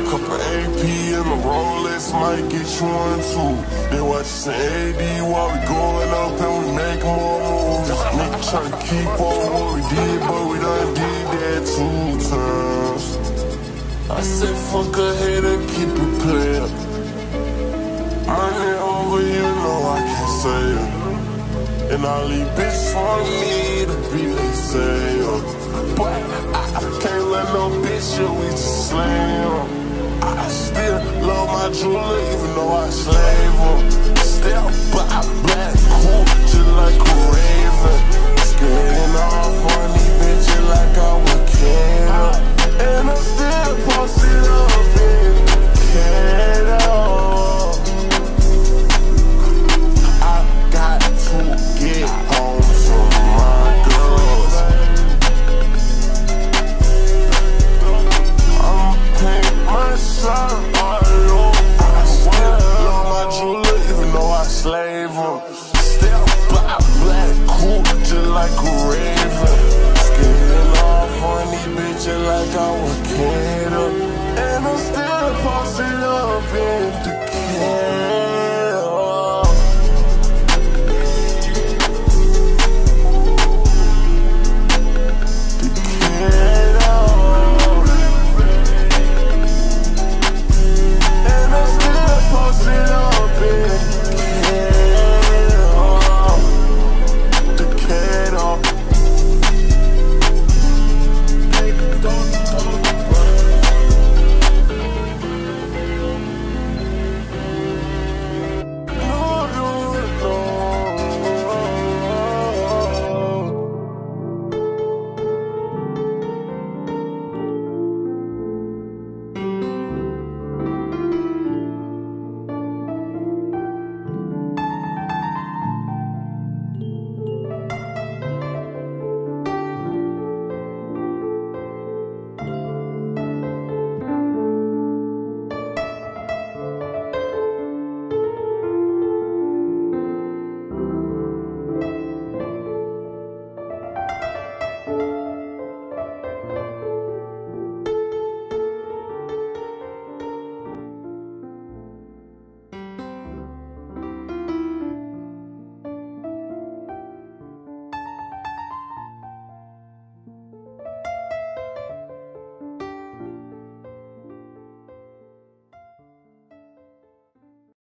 A couple AP and a Rolex might get you one too. They watch some AD while we going up and we make more moves. Nigga tryna keep on what we did, but we done did that two times. I said fuck a hater, keep it playing. Money over, you know I can't say it. And all these bitches want me to be they say, But I, I can't let no bitch, yeah, we just slam. Jeweler, even though I slave Still black cool, just like a raven. Skating off on these bitches like I was. And I'm still posted up in Decatur.